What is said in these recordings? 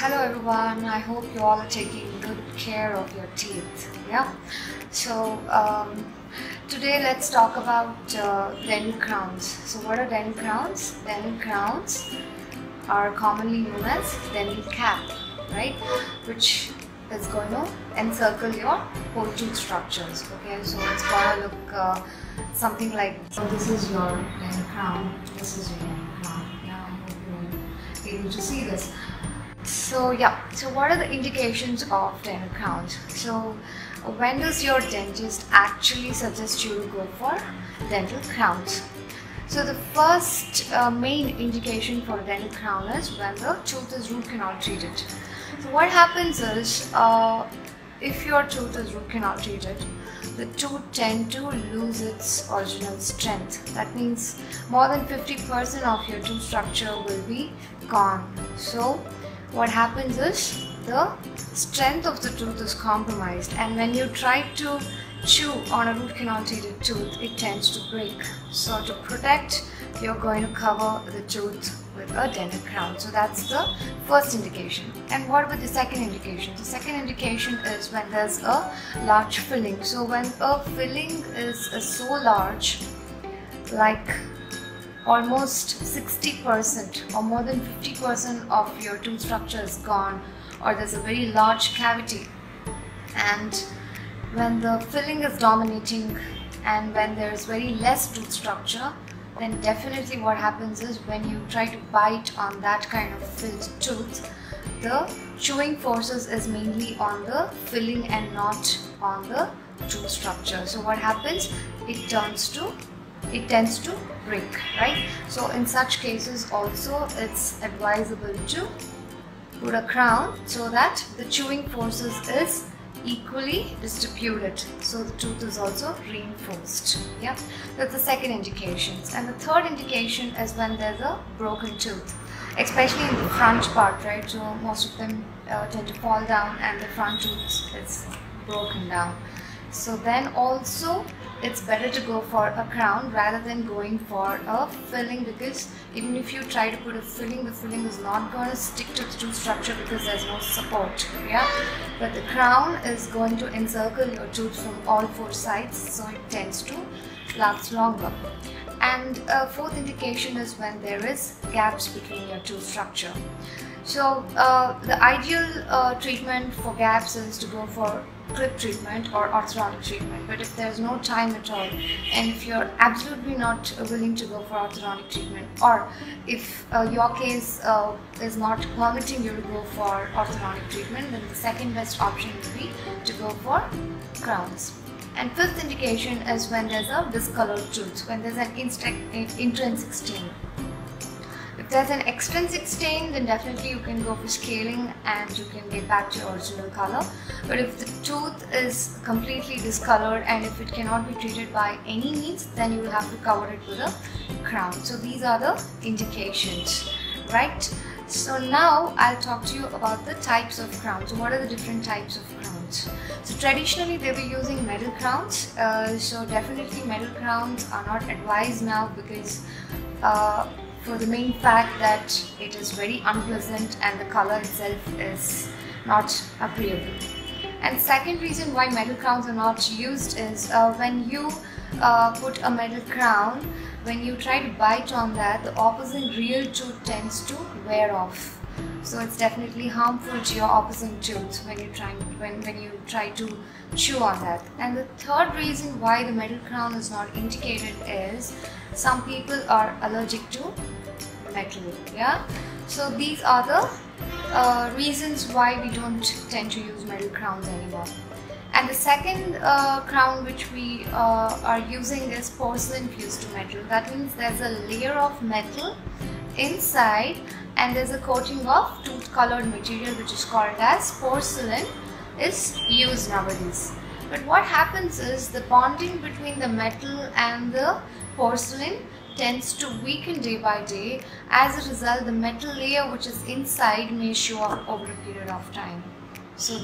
Hello everyone, I hope you all are taking good care of your teeth. Yeah, so um, today let's talk about uh, crowns. So, what are dental crowns? Dental crowns are commonly known as dental cap, right? Which is going to encircle your whole tooth structures. Okay, so it's gonna look uh, something like this. so. This is your dental crown. This is your dental crown. Yeah, I hope you're able to see this. So yeah, so what are the indications of dental crowns? So when does your dentist actually suggest you go for dental crowns? So the first uh, main indication for dental crown is when the tooth is root canal treated. So what happens is, uh, if your tooth is root canal treated, the tooth tend to lose its original strength. That means more than 50% of your tooth structure will be gone. So what happens is the strength of the tooth is compromised and when you try to chew on a root canal treated tooth it tends to break. So to protect you're going to cover the tooth with a dental crown. So that's the first indication. And what about the second indication? The second indication is when there's a large filling. So when a filling is, is so large like almost 60% or more than 50% of your tooth structure is gone or there's a very large cavity. And when the filling is dominating and when there's very less tooth structure then definitely what happens is when you try to bite on that kind of filled tooth the chewing forces is mainly on the filling and not on the tooth structure. So what happens? It turns to it tends to break right? So in such cases also it's advisable to put a crown so that the chewing forces is equally distributed. So the tooth is also reinforced. Yeah. That's the second indication. And the third indication is when there's a broken tooth especially in the front part right? So most of them uh, tend to fall down and the front tooth is broken down. So then also it's better to go for a crown rather than going for a filling because even if you try to put a filling the filling is not going to stick to the tooth structure because there's no support yeah? But the crown is going to encircle your tooth from all four sides so it tends to last longer. And a fourth indication is when there is gaps between your tooth structure so uh, the ideal uh, treatment for gaps is to go for clip treatment or orthodontic treatment. But if there's no time at all and if you're absolutely not willing to go for orthodontic treatment or if uh, your case uh, is not permitting you to go for orthodontic treatment then the second best option would be to go for crowns. And fifth indication is when there's a discolored tooth when there's an intrinsic stain there's an extrinsic stain, then definitely you can go for scaling and you can get back to your original color. But if the tooth is completely discolored and if it cannot be treated by any means, then you will have to cover it with a crown. So these are the indications, right? So now I'll talk to you about the types of crowns. What are the different types of crowns? So traditionally they were using metal crowns. Uh, so definitely metal crowns are not advised now because uh, for the main fact that it is very unpleasant and the color itself is not agreeable. And second reason why metal crowns are not used is uh, when you uh, put a metal crown, when you try to bite on that, the opposite real tooth tends to wear off. So it's definitely harmful to your opposite tooth when you try when, when you try to chew on that. And the third reason why the metal crown is not indicated is some people are allergic to metal. Yeah. So these are the uh, reasons why we don't tend to use metal crowns anymore. And the second uh, crown which we uh, are using is porcelain fused to metal. That means there's a layer of metal inside and there's a coating of tooth colored material which is called as porcelain is used nowadays. But what happens is the bonding between the metal and the porcelain tends to weaken day by day. As a result, the metal layer which is inside may show up over a period of time. So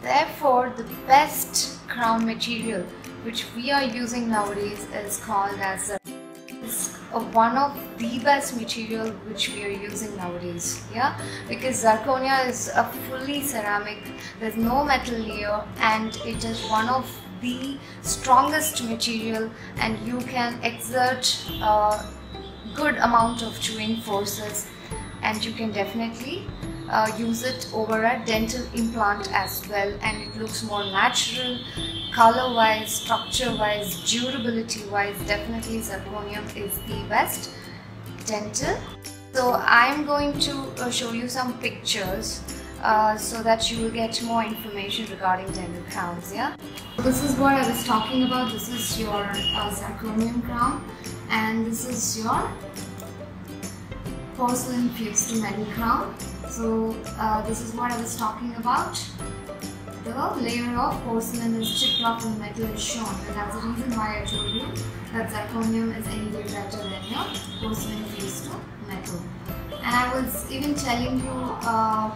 therefore, the best crown material which we are using nowadays is called as a uh, one of the best material which we are using nowadays yeah? Because zirconia is a fully ceramic there's no metal layer and it is one of the strongest material and you can exert a good amount of chewing forces and you can definitely uh, use it over a dental implant as well and it looks more natural color wise structure wise durability wise definitely zirconium is the best dental. So I'm going to uh, show you some pictures uh, so that you will get more information regarding dental crowns yeah? This is what I was talking about. This is your uh, zirconium crown and this is your porcelain fused metal crown. So uh, this is what I was talking about. The layer of porcelain is chipped off and metal is shown and that's the reason why I told you that zirconium is anyway better than your porcelain fused to metal. And I was even telling you uh,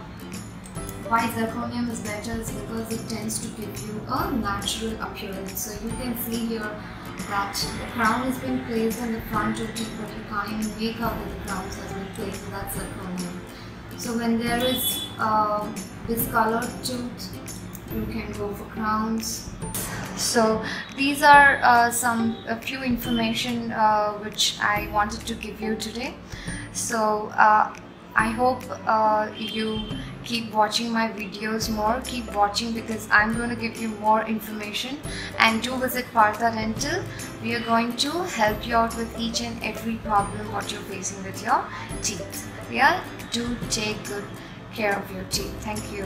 why zirconium is better is because it tends to give you a natural appearance. So you can see here that the crown has been placed in the front of teeth but you can't even make out that the crown has been placed so that's zirconium. So when there is uh, discolored tooth, you can go for crowns. So these are uh, some a few information uh, which I wanted to give you today. So uh, I hope uh, you keep watching my videos more keep watching because I'm going to give you more information. And do visit Partha Dental we are going to help you out with each and every problem what you're facing with your teeth. Yeah? Do take good care of your teeth. Thank you